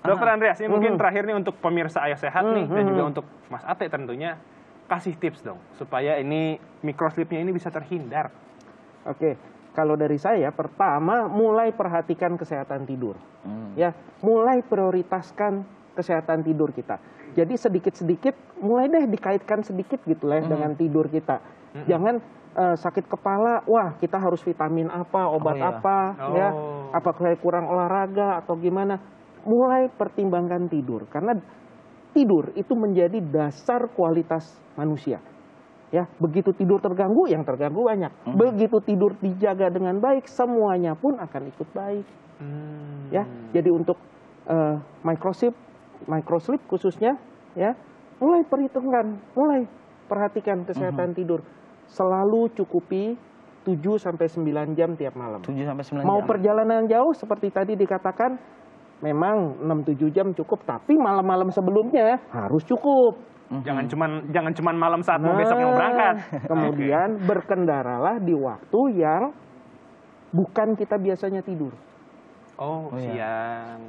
Dokter Andreas, ini mungkin Mhm. terakhir nih untuk pemirsa Ayo Sehat nih dan Mhm. juga untuk Mas Ate tentunya kasih tips dong supaya ini microslipnya ini bisa terhindar. Oke, kalau dari saya pertama mulai perhatikan kesehatan tidur. Hmm. Ya, mulai prioritaskan kesehatan tidur kita. Jadi sedikit-sedikit mulai deh dikaitkan sedikit gitu lah ya Mhm. dengan tidur kita. Mhm. Jangan eh, sakit kepala, wah kita harus vitamin apa, obat iya. apa, ya, Oh. apakah kurang olahraga atau gimana. Mulai pertimbangkan tidur karena tidur itu menjadi dasar kualitas manusia. Ya, begitu tidur terganggu, yang terganggu banyak. Mhm. Begitu tidur dijaga dengan baik, semuanya pun akan ikut baik. Hmm. Ya, jadi untuk eh, microchip, microsleep khususnya, ya, mulai perhitungkan, mulai perhatikan kesehatan tidur. Selalu cukupi 7 sampai 9 jam tiap malam. 7 sampai 9 Mau jam. perjalanan jauh seperti tadi dikatakan, memang 6-7 jam cukup, tapi malam-malam sebelumnya harus cukup. Mhm. Jangan cuman jangan cuman malam saat mau Nah, besok mau berangkat. Kemudian berkendaralah di waktu yang bukan kita biasanya tidur. Oh, Oh, iya. siang.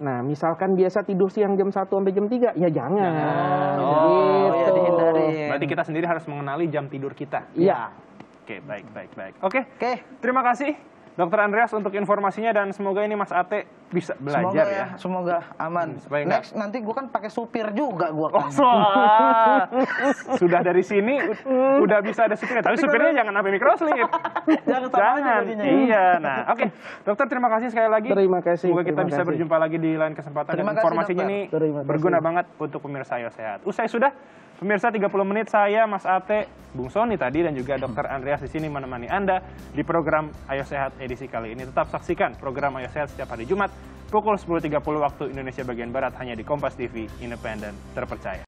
Nah, misalkan biasa tidur siang jam 1 sampai jam 3, ya jangan. Oh, Gitu. iya, dihindari. Berarti kita sendiri harus mengenali jam tidur kita. Iya. Oke, baik, baik, baik. Oke, Oke. terima kasih Dokter Andreas untuk informasinya dan semoga ini Mas Ate bisa Semoga belajar ya, ya. semoga aman. Hmm, supaya Next nanti gua kan pakai supir juga Oh, kan. wah. sudah dari sini udah bisa ada supirnya, tapi supirnya jangan sampai microslip. Jangan Jangan. Iya. Nah, oke. Dokter terima kasih sekali lagi. Terima kasih, Semoga kita terima bisa kasih. berjumpa lagi di lain kesempatan Terima dan kasih, informasinya dokter. ini Terima kasih. berguna banget untuk pemirsa Ayo Sehat. Usai sudah Pemirsa 30 menit saya Mas Ate, Bung Soni tadi dan juga Dokter Andreas di sini menemani Anda di program Ayo Sehat edisi kali ini. Tetap saksikan program Ayo Sehat setiap hari Jumat pukul 10.30 waktu Indonesia bagian Barat hanya di Kompas TV, independen, terpercaya.